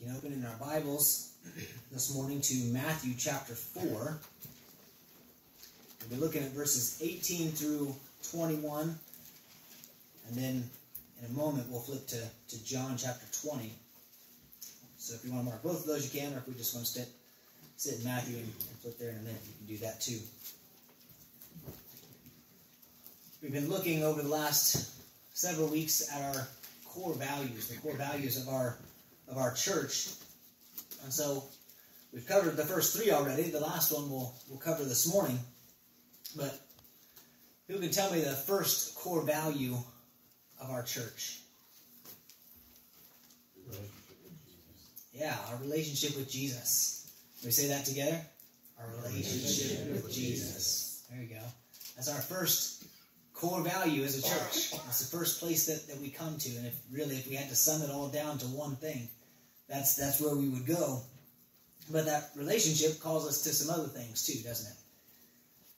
Can open in our Bibles this morning to Matthew chapter 4. We'll be looking at verses 18 through 21. And then in a moment, we'll flip to, to John chapter 20. So if you want to mark both of those, you can, or if we just want to sit, sit in Matthew and, and flip there in a minute, you can do that too. We've been looking over the last several weeks at our core values, the core values of our of our church. And so we've covered the first three already. The last one we'll we'll cover this morning. But who can tell me the first core value of our church? Yeah, our relationship with Jesus. Can we say that together? Our relationship with Jesus. There you go. That's our first core value as a church. It's the first place that, that we come to. And if really if we had to sum it all down to one thing, that's that's where we would go. But that relationship calls us to some other things too, doesn't it?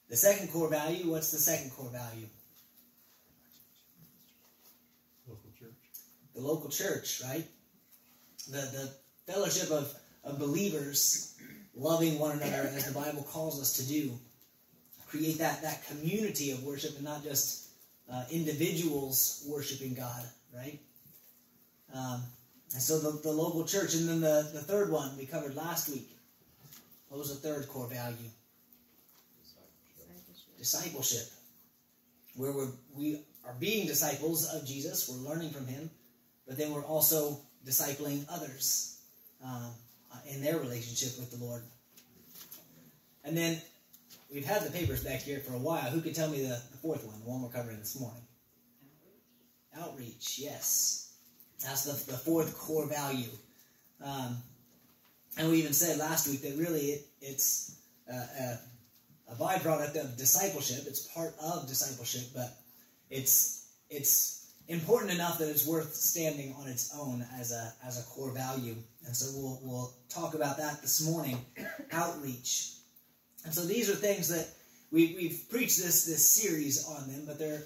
The second core value, what's the second core value? Local church. The local church, right? The the fellowship of, of believers loving one another as the Bible calls us to do. Create that, that community of worship and not just uh, individuals worshiping God, right? Um, and so the, the local church, and then the, the third one we covered last week. What was the third core value? Discipleship. Where we're, we are being disciples of Jesus, we're learning from Him, but then we're also discipling others um, in their relationship with the Lord. And then we've had the papers back here for a while. Who could tell me the, the fourth one, the one we're covering this morning? Outreach, yes. That's the, the fourth core value. Um, and we even said last week that really it, it's a, a, a, byproduct of discipleship. It's part of discipleship, but it's it's important enough that it's worth standing on its own as a as a core value. And so we'll we'll talk about that this morning. Outreach. And so these are things that we, we've preached this this series on them, but they're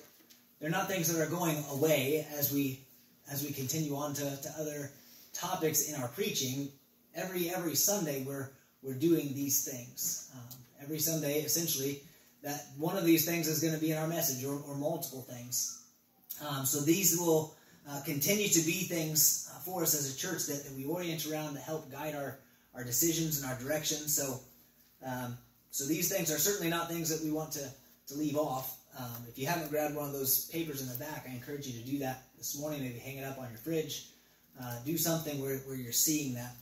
they're not things that are going away as we as we continue on to, to other topics in our preaching, every every Sunday we're we're doing these things. Um, every Sunday, essentially, that one of these things is going to be in our message, or, or multiple things. Um, so these will uh, continue to be things uh, for us as a church that, that, we orient around to help guide our our decisions and our direction. So um, so these things are certainly not things that we want to to leave off. Um, if you haven't grabbed one of those papers in the back, I encourage you to do that this morning. Maybe hang it up on your fridge. Uh, do something where, where you're seeing that,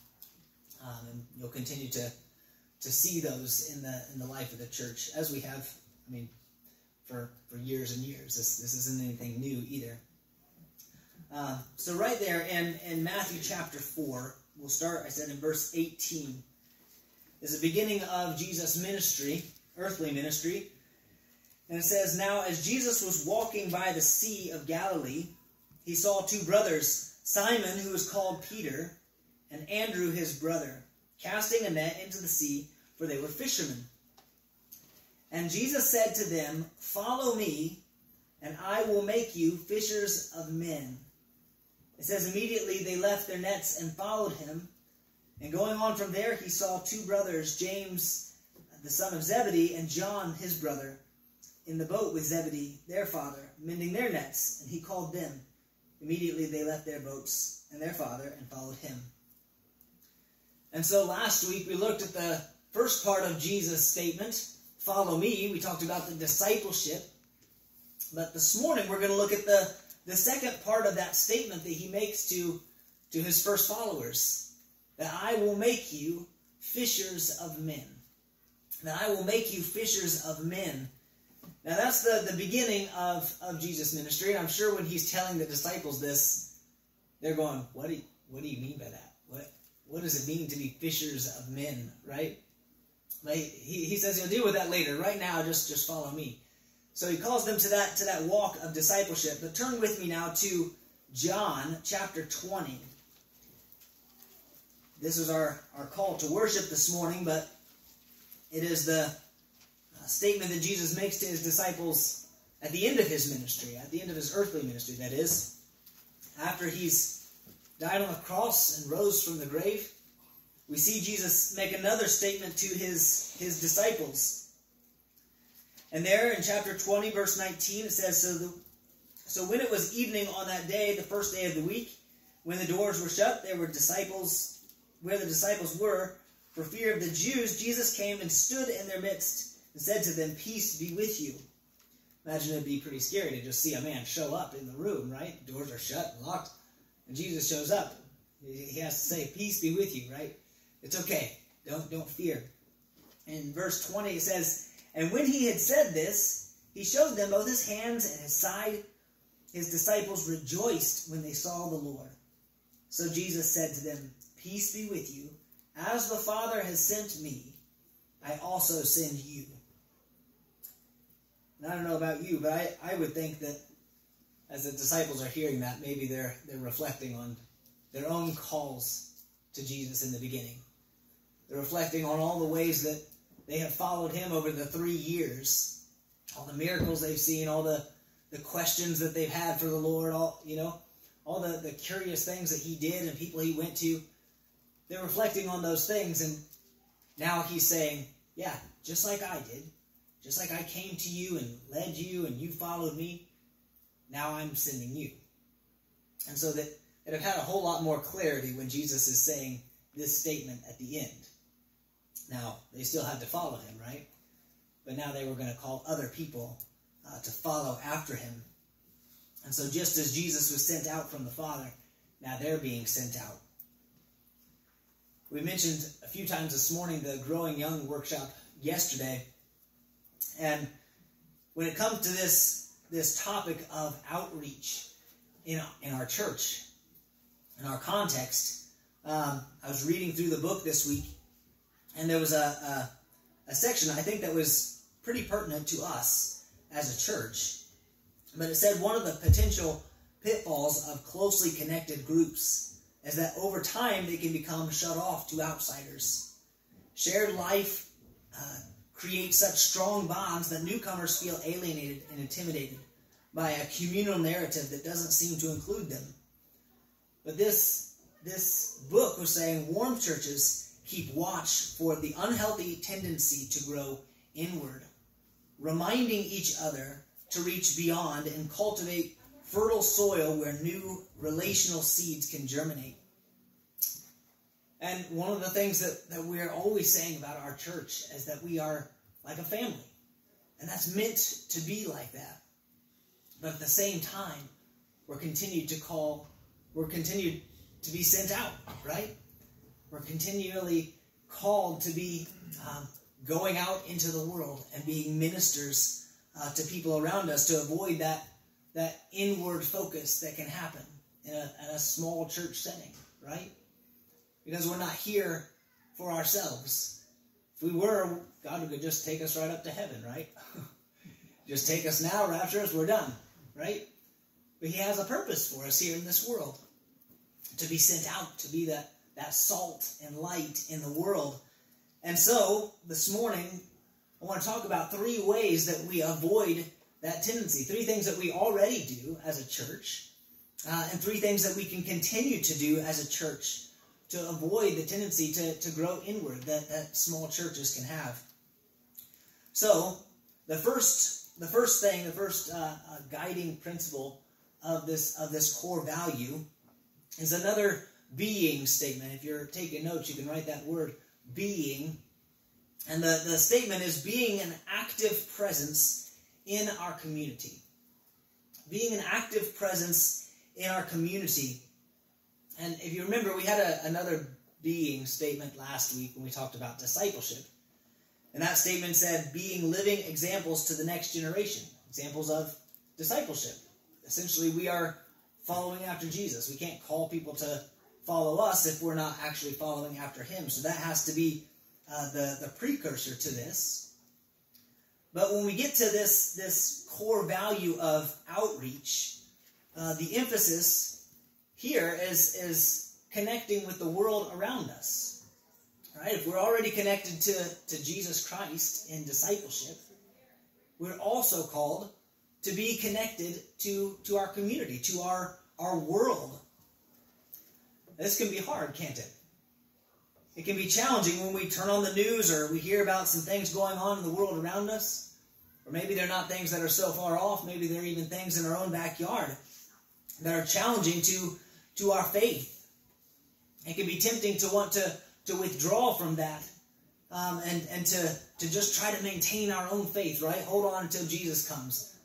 um, and you'll continue to to see those in the in the life of the church as we have. I mean, for for years and years. This this isn't anything new either. Uh, so right there in in Matthew chapter four, we'll start. I said in verse eighteen is the beginning of Jesus' ministry, earthly ministry. And it says, Now as Jesus was walking by the Sea of Galilee, he saw two brothers, Simon, who was called Peter, and Andrew, his brother, casting a net into the sea, for they were fishermen. And Jesus said to them, Follow me, and I will make you fishers of men. It says, Immediately they left their nets and followed him. And going on from there, he saw two brothers, James, the son of Zebedee, and John, his brother in the boat with Zebedee, their father, mending their nets, and he called them. Immediately they left their boats and their father and followed him. And so last week we looked at the first part of Jesus' statement, follow me. We talked about the discipleship. But this morning we're going to look at the, the second part of that statement that he makes to, to his first followers. That I will make you fishers of men. That I will make you fishers of men. Now that's the, the beginning of, of Jesus' ministry. And I'm sure when he's telling the disciples this, they're going, What do you, what do you mean by that? What what does it mean to be fishers of men, right? Like he, he says he'll deal with that later. Right now, just, just follow me. So he calls them to that to that walk of discipleship. But turn with me now to John chapter 20. This is our, our call to worship this morning, but it is the statement that Jesus makes to his disciples at the end of his ministry, at the end of his earthly ministry, that is, after he's died on the cross and rose from the grave, we see Jesus make another statement to his, his disciples. And there in chapter 20, verse 19, it says, so, the, so when it was evening on that day, the first day of the week, when the doors were shut, there were disciples, where the disciples were, for fear of the Jews, Jesus came and stood in their midst and said to them, Peace be with you. Imagine it'd be pretty scary to just see a man show up in the room, right? Doors are shut and locked, and Jesus shows up. He has to say, Peace be with you, right? It's okay. Don't don't fear. In verse 20 it says, And when he had said this, he showed them both his hands and his side. His disciples rejoiced when they saw the Lord. So Jesus said to them, Peace be with you. As the Father has sent me, I also send you. And I don't know about you, but I, I would think that as the disciples are hearing that, maybe they're they're reflecting on their own calls to Jesus in the beginning. They're reflecting on all the ways that they have followed him over the three years, all the miracles they've seen, all the, the questions that they've had for the Lord, all you know, all the, the curious things that he did and people he went to. They're reflecting on those things, and now he's saying, Yeah, just like I did, just like I came to you and led you and you followed me, now I'm sending you. And so that it have had a whole lot more clarity when Jesus is saying this statement at the end. Now, they still had to follow him, right? But now they were going to call other people uh, to follow after him. And so, just as Jesus was sent out from the Father, now they're being sent out. We mentioned a few times this morning the Growing Young workshop yesterday. And when it comes to this, this topic of outreach in, in our church, in our context, um, I was reading through the book this week, and there was a, a, a section I think that was pretty pertinent to us as a church. But it said one of the potential pitfalls of closely connected groups is that over time they can become shut off to outsiders. Shared life uh, creates such strong bonds that newcomers feel alienated and intimidated by a communal narrative that doesn't seem to include them. But this, this book was saying warm churches keep watch for the unhealthy tendency to grow inward, reminding each other to reach beyond and cultivate fertile soil where new relational seeds can germinate. And one of the things that, that we're always saying about our church is that we are like a family. And that's meant to be like that. But at the same time, we're continued to call, we're continued to be sent out, right? We're continually called to be um, going out into the world and being ministers uh, to people around us to avoid that that inward focus that can happen in a, in a small church setting, right? Because we're not here for ourselves. If we were, God could just take us right up to heaven, right? just take us now, rapture us, we're done, right? But He has a purpose for us here in this world to be sent out, to be that, that salt and light in the world. And so, this morning, I want to talk about three ways that we avoid that tendency. Three things that we already do as a church, uh, and three things that we can continue to do as a church to avoid the tendency to, to grow inward that, that small churches can have. So, the first, the first thing, the first uh, uh, guiding principle of this of this core value is another being statement. If you're taking notes, you can write that word being. And the, the statement is being an active presence in our community. Being an active presence in our community. And if you remember, we had a, another being statement last week when we talked about discipleship. And that statement said, being living examples to the next generation, examples of discipleship. Essentially, we are following after Jesus. We can't call people to follow us if we're not actually following after him. So that has to be uh, the, the precursor to this. But when we get to this, this core value of outreach, uh, the emphasis here is, is connecting with the world around us. Right? If we're already connected to, to Jesus Christ in discipleship, we're also called to be connected to, to our community, to our, our world. This can be hard, can't it? It can be challenging when we turn on the news or we hear about some things going on in the world around us. Or maybe they're not things that are so far off. Maybe they're even things in our own backyard that are challenging to, to our faith. It can be tempting to want to, to withdraw from that um, and, and to, to just try to maintain our own faith, right? Hold on until Jesus comes.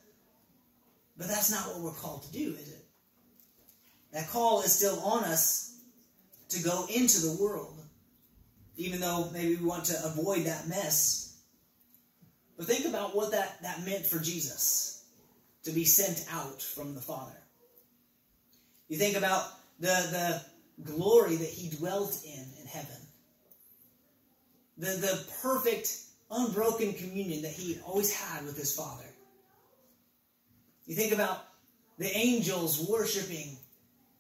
But that's not what we're called to do, is it? That call is still on us to go into the world, even though maybe we want to avoid that mess. But think about what that, that meant for Jesus to be sent out from the Father. You think about the, the glory that he dwelt in in heaven, the, the perfect, unbroken communion that he always had with his Father. You think about the angels worshiping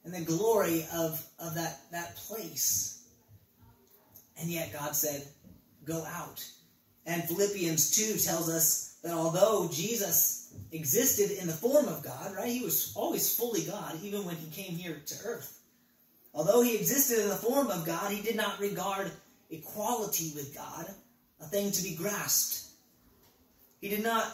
and the glory of, of that, that place. And yet God said, Go out. And Philippians 2 tells us that although Jesus existed in the form of God, right, he was always fully God, even when he came here to earth. Although he existed in the form of God, he did not regard equality with God a thing to be grasped. He did not,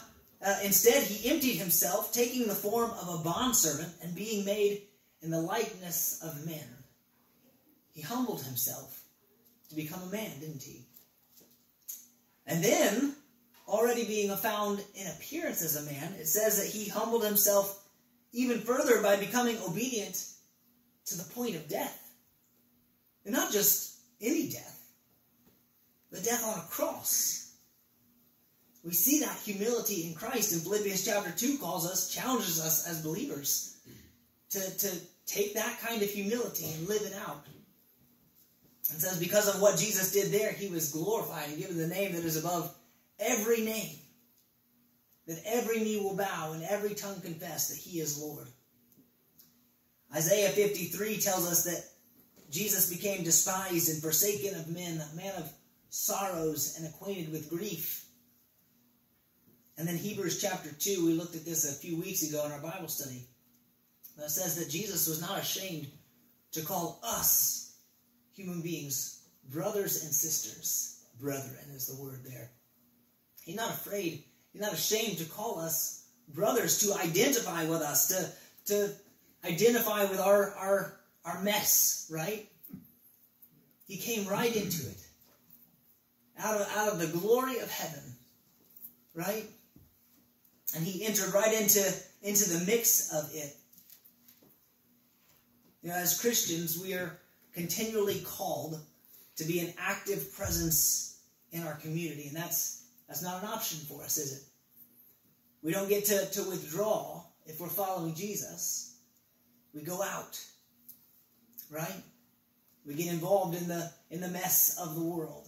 uh, instead, he emptied himself, taking the form of a bondservant and being made in the likeness of men. He humbled himself to become a man, didn't he? And then, already being found in appearance as a man, it says that he humbled himself even further by becoming obedient to the point of death. And not just any death, the death on a cross. We see that humility in Christ in Philippians chapter 2 calls us, challenges us as believers to, to take that kind of humility and live it out. And says, because of what Jesus did there, he was glorified and given the name that is above every name. That every knee will bow and every tongue confess that he is Lord. Isaiah 53 tells us that Jesus became despised and forsaken of men, a man of sorrows and acquainted with grief. And then Hebrews chapter 2, we looked at this a few weeks ago in our Bible study. That says that Jesus was not ashamed to call us, human beings, brothers and sisters. Brethren is the word there. He's not afraid, he's not ashamed to call us brothers, to identify with us, to, to identify with our, our, our mess, right? He came right into it. Out of, out of the glory of heaven, right? And he entered right into, into the mix of it. You know, as Christians, we are continually called to be an active presence in our community, and that's that's not an option for us, is it? We don't get to, to withdraw if we're following Jesus. We go out. Right? We get involved in the in the mess of the world.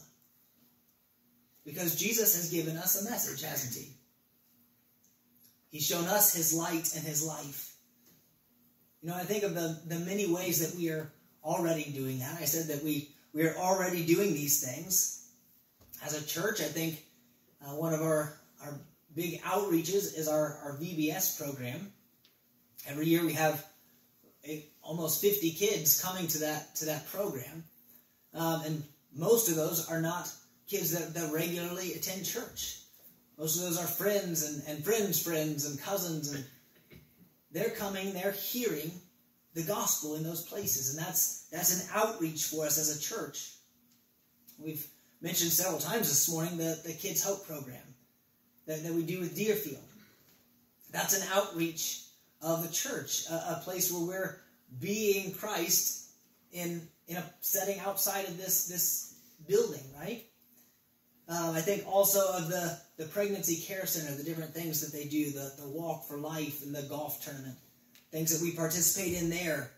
Because Jesus has given us a message, hasn't he? He's shown us his light and his life. You know, I think of the, the many ways that we are already doing that. I said that we, we are already doing these things. As a church, I think uh, one of our, our big outreaches is our, our VBS program. Every year we have a, almost 50 kids coming to that to that program. Um, and most of those are not kids that, that regularly attend church. Most of those are friends and, and friends' friends and cousins and they're coming, they're hearing the gospel in those places, and that's that's an outreach for us as a church. We've mentioned several times this morning the, the Kids Hope program that, that we do with Deerfield. That's an outreach of the church, a, a place where we're being Christ in in a setting outside of this this building, right? Um, I think also of the, the pregnancy care center, the different things that they do, the, the walk for life and the golf tournament, things that we participate in there.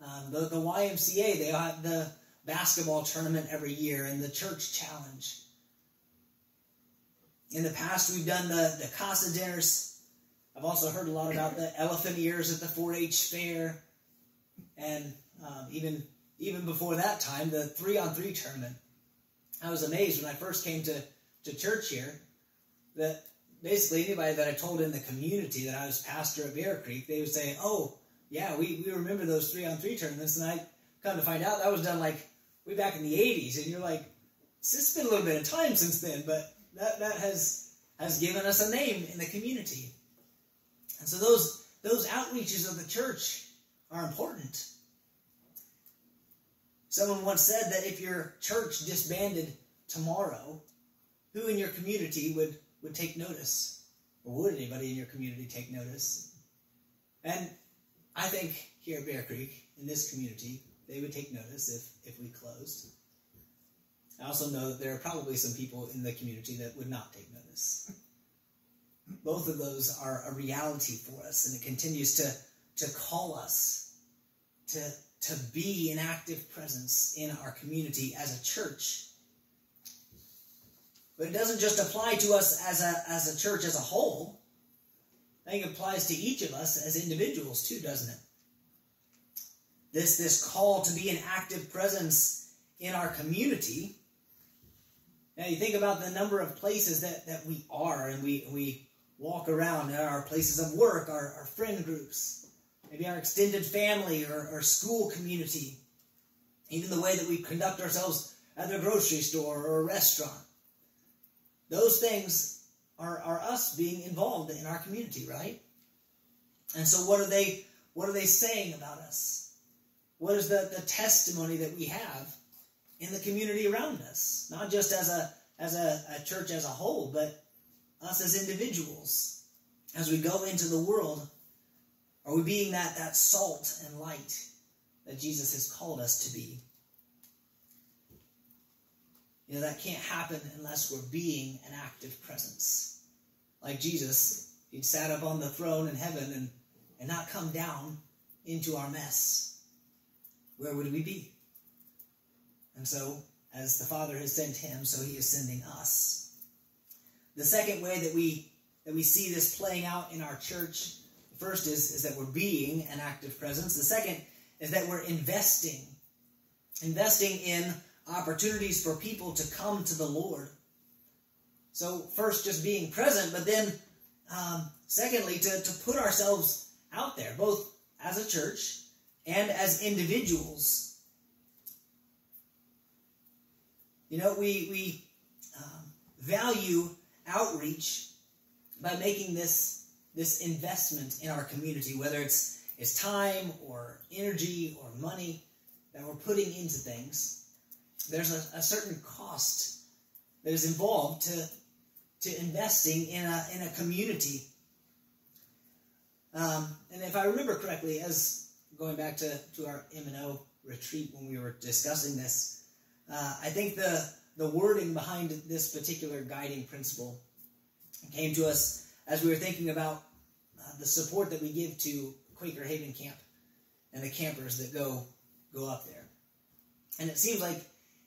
Um, the, the YMCA, they have the basketball tournament every year and the church challenge. In the past, we've done the, the Casa dinners. I've also heard a lot about the elephant ears at the 4-H fair. And um, even, even before that time, the three-on-three tournament. I was amazed when I first came to, to church here that basically anybody that I told in the community that I was pastor at Bear Creek, they would say, "Oh, yeah, we, we remember those three on three tournaments, and I come to find out that was done like way back in the 80s, and you're like, it's been a little bit of time since then, but that, that has has given us a name in the community. And so those those outreaches of the church are important. Someone once said that if your church disbanded tomorrow, who in your community would, would take notice? Or would anybody in your community take notice? And I think here at Bear Creek, in this community, they would take notice if, if we closed. I also know that there are probably some people in the community that would not take notice. Both of those are a reality for us, and it continues to, to call us to, to be an active presence in our community as a church. But it doesn't just apply to us as a, as a church as a whole. I think it applies to each of us as individuals too, doesn't it? This, this call to be an active presence in our community. Now you think about the number of places that, that we are and we, we walk around, uh, our places of work, our, our friend groups, maybe our extended family or, or school community, even the way that we conduct ourselves at the grocery store or a restaurant. Those things are, are us being involved in our community, right? And so what are they what are they saying about us? What is the, the testimony that we have in the community around us? Not just as a as a, a church as a whole, but us as individuals. As we go into the world, are we being that, that salt and light that Jesus has called us to be? You know, that can't happen unless we're being an active presence. Like Jesus, he'd sat up on the throne in heaven and, and not come down into our mess. Where would we be? And so, as the Father has sent him, so he is sending us. The second way that we that we see this playing out in our church, the first is, is that we're being an active presence. The second is that we're investing. Investing in opportunities for people to come to the Lord. So, first, just being present, but then, um, secondly, to, to put ourselves out there, both as a church and as individuals. You know, we, we um, value outreach by making this, this investment in our community, whether it's, it's time or energy or money that we're putting into things there's a, a certain cost that is involved to to investing in a in a community. Um, and if I remember correctly, as going back to, to our M and O retreat when we were discussing this, uh, I think the the wording behind this particular guiding principle came to us as we were thinking about uh, the support that we give to Quaker Haven Camp and the campers that go go up there. And it seems like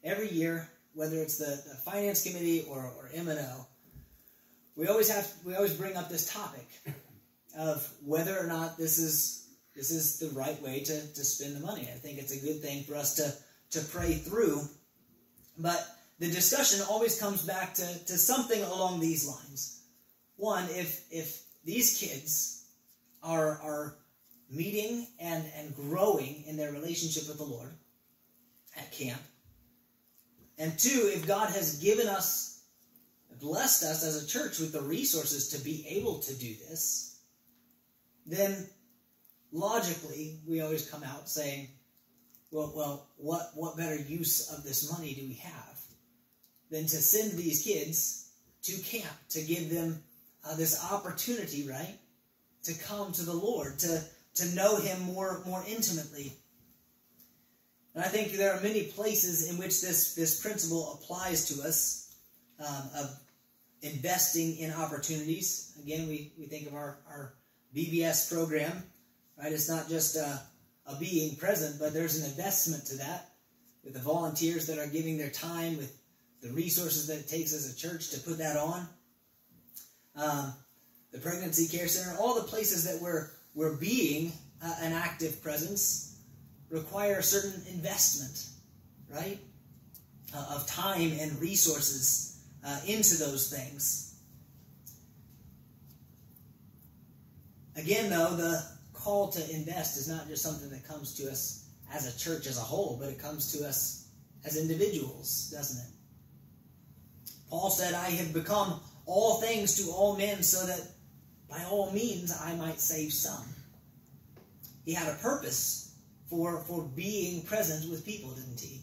every year, whether it's the, the finance committee or, or M&O, we always have we always bring up this topic of whether or not this is this is the right way to, to spend the money. I think it's a good thing for us to to pray through. But the discussion always comes back to, to something along these lines. One, if if these kids are are meeting and, and growing in their relationship with the Lord at camp, and two, if God has given us, blessed us as a church with the resources to be able to do this, then logically we always come out saying, well, well, what, what better use of this money do we have than to send these kids to camp, to give them uh, this opportunity, right? To come to the Lord, to, to know Him more, more intimately and I think there are many places in which this, this principle applies to us um, of investing in opportunities. Again, we, we think of our, our VBS program, right? It's not just a, a being present, but there's an investment to that with the volunteers that are giving their time, with the resources that it takes as a church to put that on. Um, the pregnancy care center, all the places that we're, we're being uh, an active presence require a certain investment, right? Uh, of time and resources uh, into those things. Again, though, the call to invest is not just something that comes to us as a church as a whole, but it comes to us as individuals, doesn't it? Paul said, I have become all things to all men so that by all means I might save some. He had a purpose for, for being present with people, didn't he?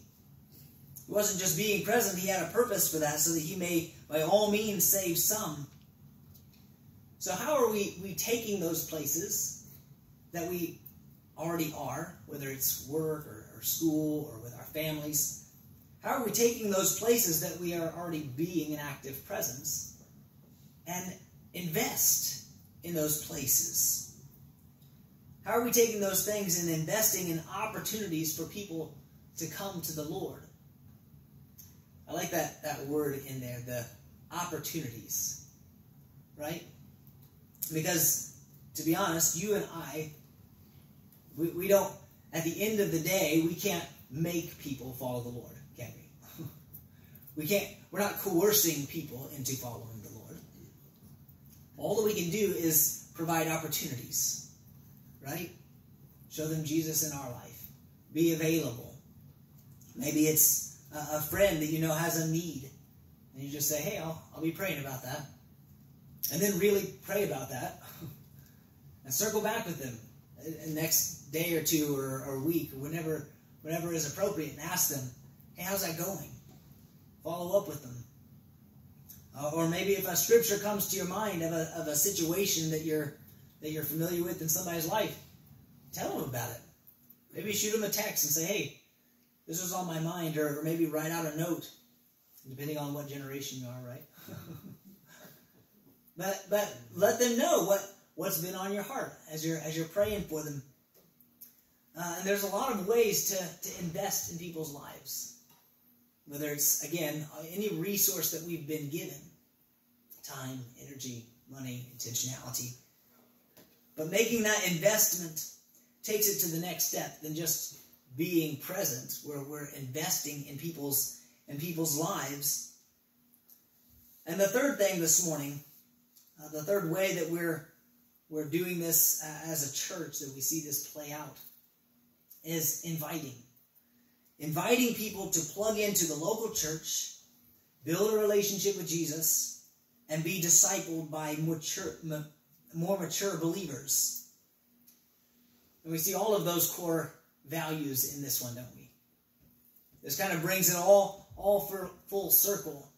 He wasn't just being present, he had a purpose for that so that he may by all means save some. So, how are we, we taking those places that we already are, whether it's work or, or school or with our families? How are we taking those places that we are already being an active presence and invest in those places? How are we taking those things and investing in opportunities for people to come to the Lord? I like that, that word in there, the opportunities. Right? Because, to be honest, you and I, we, we don't, at the end of the day, we can't make people follow the Lord, can we? we can't, we're not coercing people into following the Lord. All that we can do is provide opportunities, right? Show them Jesus in our life. Be available. Maybe it's a friend that you know has a need. And you just say, hey, I'll, I'll be praying about that and then really pray about that and circle back with them the next day or two or, or week or whenever whenever is appropriate and ask them hey how's that going? Follow up with them. Uh, or maybe if a scripture comes to your mind of a, of a situation that you're that you're familiar with in somebody's life tell them about it. Maybe shoot them a text and say hey this was on my mind or, or maybe write out a note depending on what generation you are right? But but let them know what what's been on your heart as you're as you're praying for them. Uh, and there's a lot of ways to, to invest in people's lives. Whether it's again any resource that we've been given, time, energy, money, intentionality. But making that investment takes it to the next step than just being present, where we're investing in people's in people's lives. And the third thing this morning uh, the third way that we're we're doing this uh, as a church that we see this play out is inviting. Inviting people to plug into the local church, build a relationship with Jesus, and be discipled by mature, more mature believers. And we see all of those core values in this one, don't we? This kind of brings it all, all for full circle.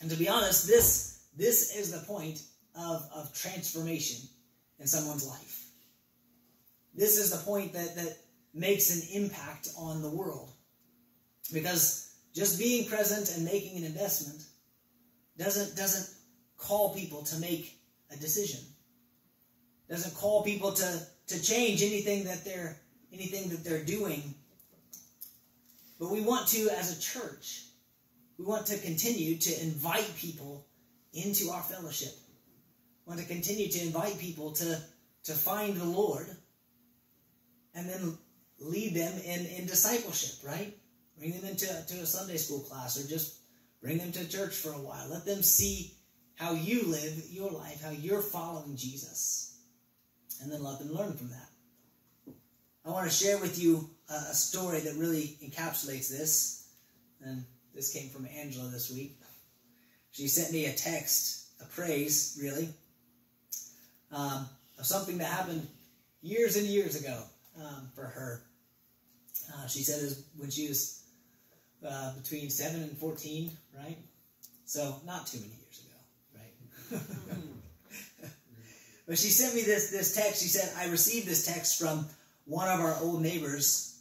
And to be honest, this this is the point of, of transformation in someone's life. This is the point that, that makes an impact on the world. Because just being present and making an investment doesn't, doesn't call people to make a decision. Doesn't call people to, to change anything that they're anything that they're doing. But we want to, as a church, we want to continue to invite people into our fellowship. Want to continue to invite people to, to find the Lord and then lead them in, in discipleship, right? Bring them into to a Sunday school class or just bring them to church for a while. Let them see how you live your life, how you're following Jesus, and then let them learn from that. I want to share with you a story that really encapsulates this, and this came from Angela this week. She sent me a text, a praise, really, um, of something that happened years and years ago um, for her. Uh, she said it was when she was uh, between 7 and 14, right? So, not too many years ago, right? but she sent me this, this text. She said, I received this text from one of our old neighbors.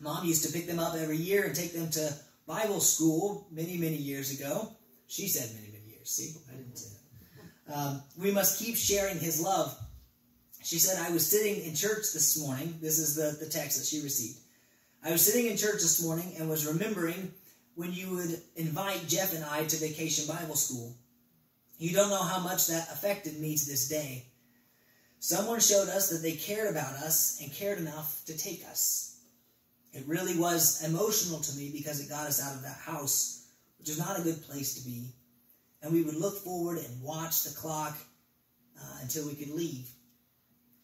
Mom used to pick them up every year and take them to Bible school many, many years ago. She said many, many years. See, I didn't say that. Um, we must keep sharing his love. She said, I was sitting in church this morning. This is the, the text that she received. I was sitting in church this morning and was remembering when you would invite Jeff and I to vacation Bible school. You don't know how much that affected me to this day. Someone showed us that they cared about us and cared enough to take us. It really was emotional to me because it got us out of that house which is not a good place to be. And we would look forward and watch the clock uh, until we could leave.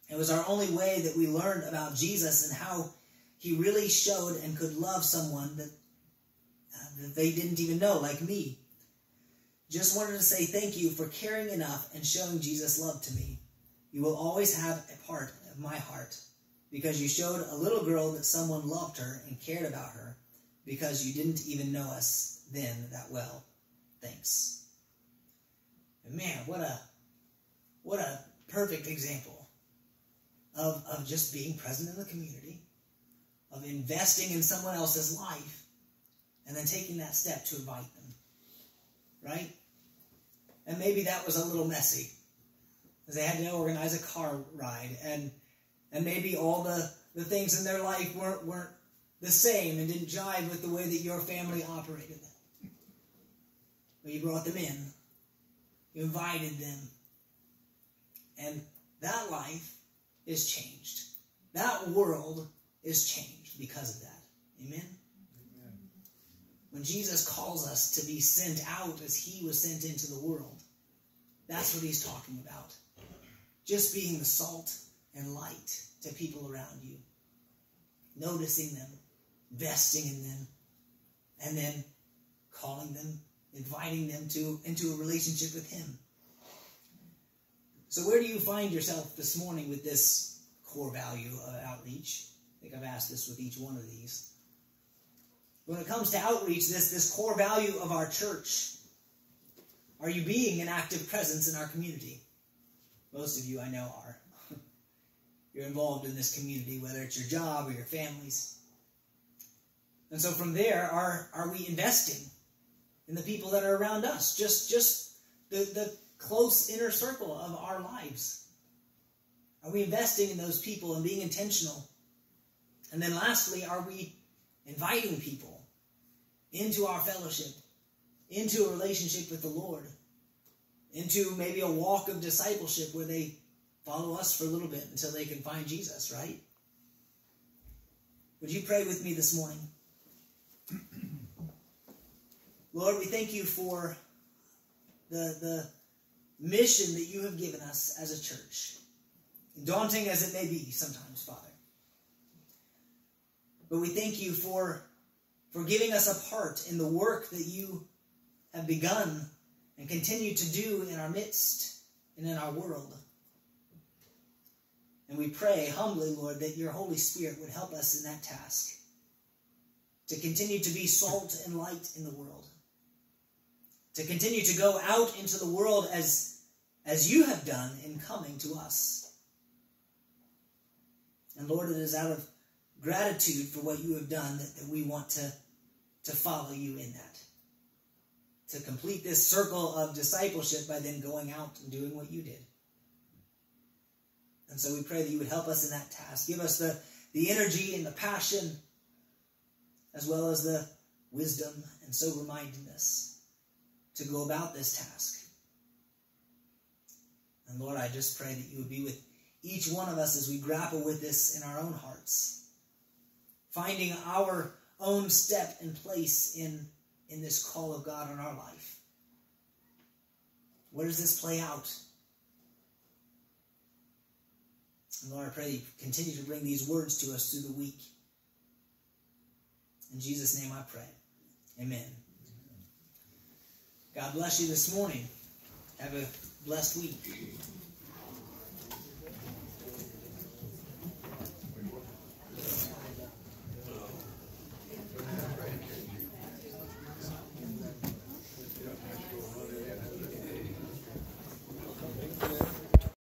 It was our only way that we learned about Jesus and how he really showed and could love someone that, uh, that they didn't even know, like me. Just wanted to say thank you for caring enough and showing Jesus' love to me. You will always have a part of my heart because you showed a little girl that someone loved her and cared about her because you didn't even know us then that well. Thanks. And man, what a what a perfect example of, of just being present in the community, of investing in someone else's life, and then taking that step to invite them. Right? And maybe that was a little messy. Because they had to organize a car ride and and maybe all the, the things in their life weren't weren't the same and didn't jive with the way that your family operated. them. But you brought them in. Invited them. And that life is changed. That world is changed because of that. Amen? Amen? When Jesus calls us to be sent out as he was sent into the world, that's what he's talking about. Just being the salt and light to people around you, noticing them, investing in them, and then calling them, inviting them to into a relationship with him. So, where do you find yourself this morning with this core value of outreach? I think I've asked this with each one of these. When it comes to outreach, this, this core value of our church, are you being an active presence in our community? Most of you I know are. You're involved in this community, whether it's your job or your families. And so from there, are, are we investing in the people that are around us? Just, just the, the close inner circle of our lives? Are we investing in those people and being intentional? And then lastly, are we inviting people into our fellowship, into a relationship with the Lord, into maybe a walk of discipleship where they follow us for a little bit until they can find Jesus, right? Would you pray with me this morning? Lord, we thank you for the, the mission that you have given us as a church. Daunting as it may be sometimes, Father. But we thank you for, for giving us a part in the work that you have begun and continue to do in our midst and in our world. And we pray humbly, Lord, that your Holy Spirit would help us in that task to continue to be salt and light in the world to continue to go out into the world as, as you have done in coming to us. And Lord, it is out of gratitude for what you have done that, that we want to, to follow you in that. To complete this circle of discipleship by then going out and doing what you did. And so we pray that you would help us in that task. Give us the, the energy and the passion, as well as the wisdom and sober mindedness to go about this task. And Lord, I just pray that you would be with each one of us as we grapple with this in our own hearts, finding our own step and place in, in this call of God on our life. Where does this play out? And Lord, I pray you continue to bring these words to us through the week. In Jesus' name I pray. Amen. God bless you this morning. Have a blessed week.